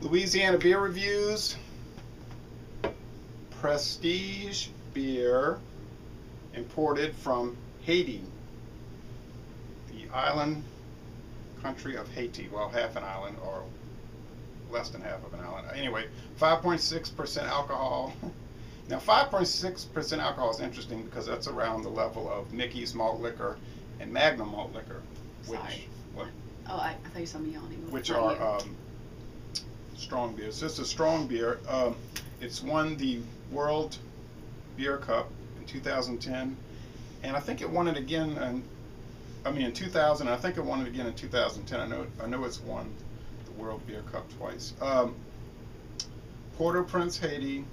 Louisiana Beer Reviews. Prestige beer imported from Haiti, the island country of Haiti. Well, half an island or less than half of an island. Anyway, 5.6% alcohol. Now, 5.6% alcohol is interesting because that's around the level of Mickey's malt liquor and Magnum malt liquor, which Sorry. what, Oh, I, I thought you saw me yawning. which are um, strong beers. This is a strong beer. Um, it's won the World Beer Cup in 2010, and I think it won it again. In, I mean, in 2000. I think it won it again in 2010. I know. I know it's won the World Beer Cup twice. Um, Port-au-Prince, Haiti.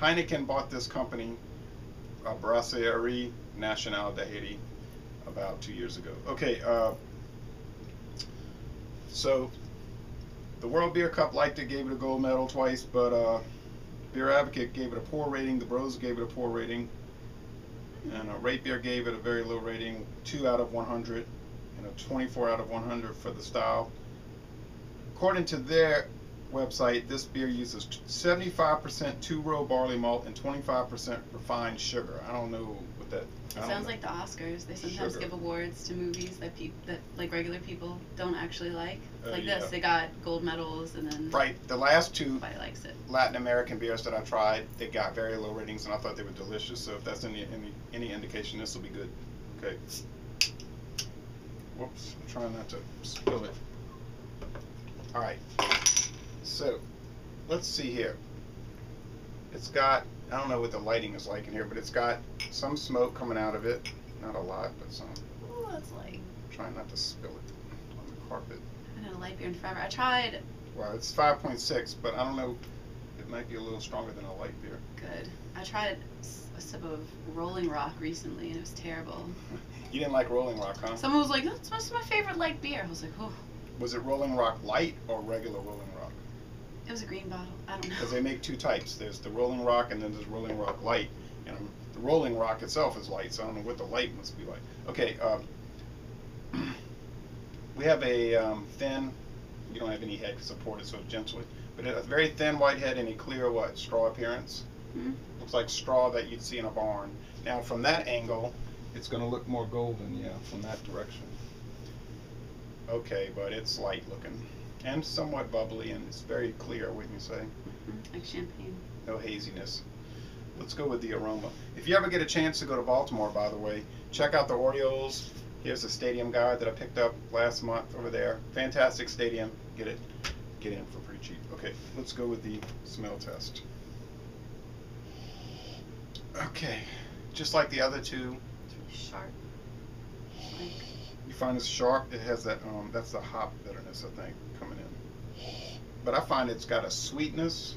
Heineken bought this company, uh, Brasserie Nationale de Haiti, about two years ago. Okay. Uh, so the World Beer Cup liked it, gave it a gold medal twice, but uh, Beer Advocate gave it a poor rating. The Bros gave it a poor rating, and uh, Rate Beer gave it a very low rating, two out of 100, and a 24 out of 100 for the style. According to their website, this beer uses 75% two-row barley malt and 25% refined sugar. I don't know that. It sounds know. like the Oscars. They sometimes Sugar. give awards to movies that peop that like regular people don't actually like. Uh, like yeah. this, they got gold medals, and then Right, the last two likes it. Latin American beers that I tried, they got very low ratings, and I thought they were delicious. So if that's any any, any indication, this will be good. Okay. Whoops, I'm trying not to spill it. All right. So, let's see here. It's got I don't know what the lighting is like in here, but it's got some smoke coming out of it. Not a lot, but some. Ooh, that's light. trying not to spill it on the carpet. I had a light beer in forever. I tried. Well, it's 5.6, but I don't know. It might be a little stronger than a light beer. Good. I tried a sip of Rolling Rock recently, and it was terrible. You didn't like Rolling Rock, huh? Someone was like, "That's my favorite light beer." I was like, "Oh, Was it Rolling Rock Light or regular Rolling Rock? it was a green bottle." I don't know. Because they make two types. There's the Rolling Rock and then there's Rolling Rock Light. And um, the Rolling Rock itself is light, so I don't know what the light must be like. Okay, um, we have a um, thin, you don't have any head to support it, so gently, but a very thin white head and a clear what? Straw appearance. Mhm. Looks like straw that you'd see in a barn. Now from that angle, it's going to look more golden, yeah, from that direction. Okay, but it's light looking and somewhat bubbly, and it's very clear, wouldn't you say? Mhm, Like champagne. no haziness. Let's go with the aroma. If you ever get a chance to go to Baltimore, by the way, check out the Orioles. Here's a stadium guide that I picked up last month over there. Fantastic stadium. Get it, get in for pretty cheap. Okay, let's go with the smell test. Okay, just like the other two, sharp. Like, you find it's sharp. It has that, um, that's the hop bitterness, I think, coming in. But I find it's got a sweetness.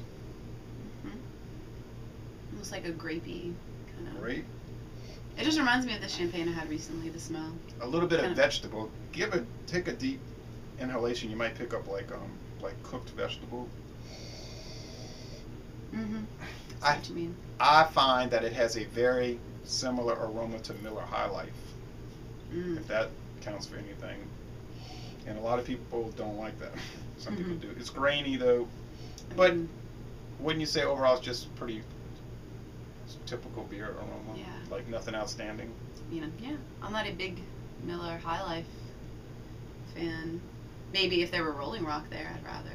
Mhm. almost like a grapey kind of. Grape. It just reminds me of the champagne I had recently. The smell. a little bit of Kind of- vegetable. Give a take a deep inhalation. You might pick up like um like cooked vegetable. Mm-hmm. I- what you mean. I find that it has a very similar aroma to Miller High Life, Mm. if that counts for anything. And a lot of people don't like that. Some people Mhm. do. It's grainy though. I But- mean, Wouldn't you say overall it's just pretty typical beer aroma? Yeah. Like nothing outstanding. you know, yeah, I'm not a big Miller High Life fan. Maybe if there were Rolling Rock there, I'd rather.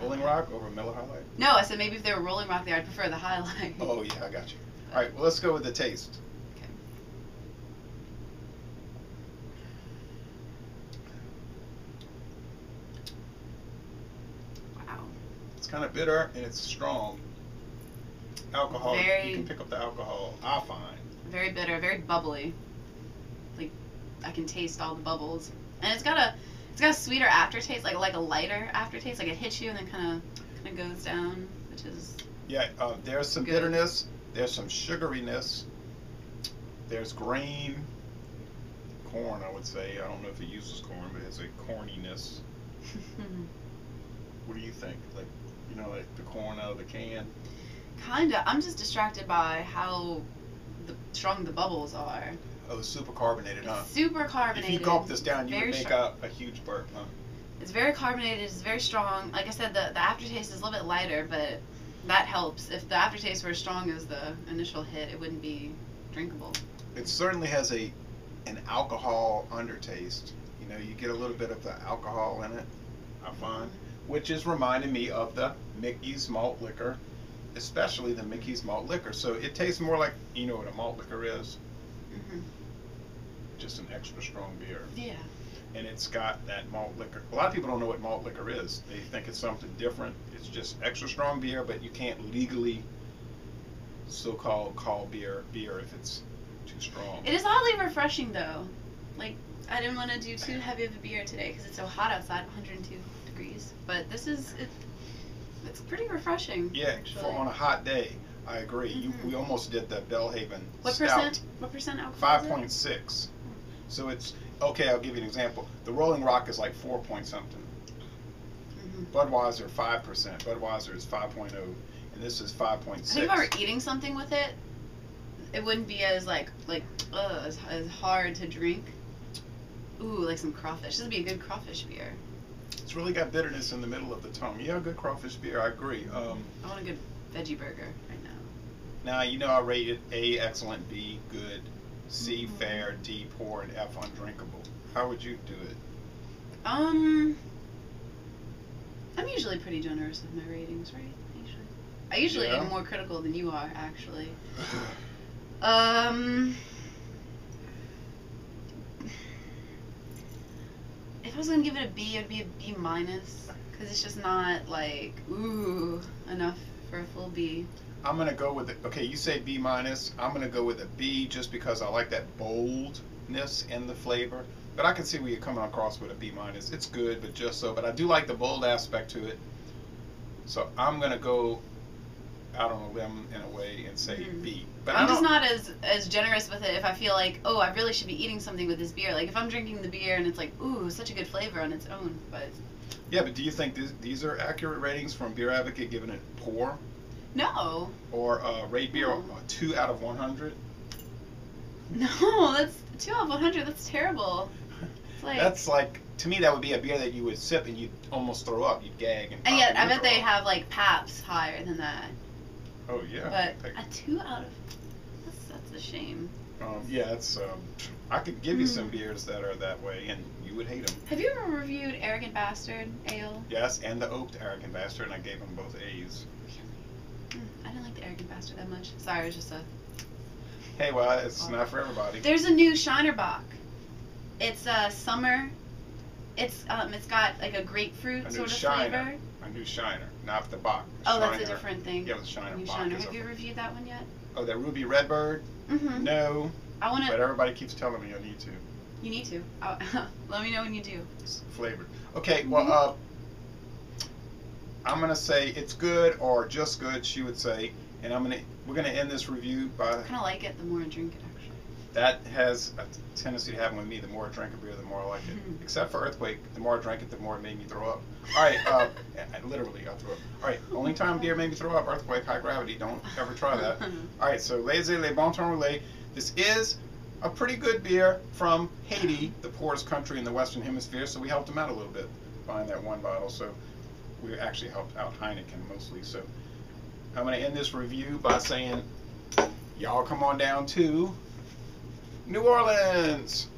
Rolling Rock over Miller High Life. No, I said maybe if there were Rolling Rock there, I'd prefer the High Life. Oh yeah, I got you. All right, well let's go with the taste. Okay. Wow. It's kind of bitter and it's strong. Alcohol, Very- you can pick up the alcohol. I find. Very bitter, very bubbly. Like I can taste all the bubbles, and it's got a it's got a sweeter aftertaste, like like a lighter aftertaste. Like it hits you and then kind of kind of goes down, which is Yeah, uh, there's some Good. bitterness. There's some sugariness. There's grain, corn. I would say. I don't know if it uses corn, but it's a corniness. What do you think? Like, you know, like the corn out of the can. Kinda. I'm just distracted by how the, strong the bubbles are. Oh, super carbonated, huh? It's super carbonated. If you gulp this down, you would make sharp. a, a huge burp, huh? It's very carbonated. It's very strong. Like I said, the the aftertaste is a little bit lighter, but that helps. If the aftertaste were as strong as the initial hit, it wouldn't be drinkable. It certainly has a an alcohol undertaste. You know, you get a little bit of the alcohol in it. I find, which is reminding me of the Mickey's malt liquor, especially the Mickey's malt liquor. So it tastes more like you know what a malt liquor is, hmm just an extra strong beer. Yeah. and it's got that malt liquor. A lot of people don't know what malt liquor is. They think it's something different. It's just extra strong beer, but you can't legally so-called call beer beer if it's too strong. It is oddly refreshing though. Like I didn't want to do too heavy of a beer today because it's so hot outside, 102 degrees. But this is it. It's pretty refreshing. yeah, actually. for on a hot day, I agree. You, Mhm. we almost did the Belhaven What stout. percent? What percent alcohol? Five point six. So it's okay. I'll give you an example. The Rolling Rock is like four point something. Mhm. Budweiser five percent. Budweiser is five oh, and this is five point six. I think if I were eating something with it, it wouldn't be as like like ugh, as, as hard to drink. Ooh, like some crawfish. This would be a good crawfish beer. It's really got bitterness in the middle of the tongue. Yeah, good crawfish beer. I agree. Um, I want a good veggie burger right now. now you know I rated A excellent, B good, C Mhm. fair, D poor, and F undrinkable. How would you do it? Um, I'm usually pretty generous with my ratings, right? Usually, I usually Yeah. am more critical than you are, actually. Um, if I was gonna give it a B, it'd be a B minus, cause it's just not like ooh enough for a full B. I'm gonna go with it. Okay, you say B minus. I'm gonna go with a B just because I like that boldness in the flavor. But I can see where you're coming across with a B minus. It's good, but just so. But I do like the bold aspect to it. So I'm gonna go out on a limb in a way and say Mhm. B. But I'm just don't- as as generous with it if I feel like oh I really should be eating something with this beer. Like if I'm drinking the beer and it's like ooh such a good flavor on its own, but Yeah, but do you think this, these are accurate ratings from Beer Advocate giving it poor no, or uh, rate beer No. a two out of 100? no, that's two out of 100. That's terrible. Like That's like to me that would be a beer that you would sip and you'd almost throw up. You'd gag and. and yet your I bet they off. have like Pabst higher than that. Oh yeah. but a two out of that's that's a shame. um, yeah, it's. Um, I could give you some Mm. beers that are that way, and you would hate them. Have you ever reviewed Arrogant Bastard Ale? Yes, and the Oaked Arrogant Bastard, and I gave them both A's. Mm, I didn't like the Arrogant Bastard that much. Sorry, it was just a. Hey, well, it's not for everybody. There's a new Shiner Bock. It's a summer. It's um it's got like a grapefruit A sort of Shiner. flavor. A new Shiner, not the Bock. Oh, that's a Shiner. different thing. Yeah, the Shiner New Bock Shiner. is Have a- you reviewed that one yet? Oh, that Ruby Redbird? Mm-hmm. No, I want to. but to. everybody keeps telling me I need to. You need to. I'll, let me know when you do. It's flavored. Okay, well, Mhm. uh, I'm gonna say it's good or just good. She would say, and I'm gonna we're gonna end this review by I kind of like it the more I drink it. That has a tendency to happen with me. The more I drink a beer, the more I like it. Except for Earthquake, the more I drank it, the more it made me throw up. All right, uh, I- literally, I threw up. All right, only time beer made me throw up. Earthquake, high gravity. Don't ever try that. All right, so Les Les Bon Temps Roulé. This is a pretty good beer from Haiti, the poorest country in the Western Hemisphere. So we helped them out a little bit buying that one bottle. So we actually helped out Heineken mostly. So I'm going to end this review by saying, y'all come on down to New Orleans.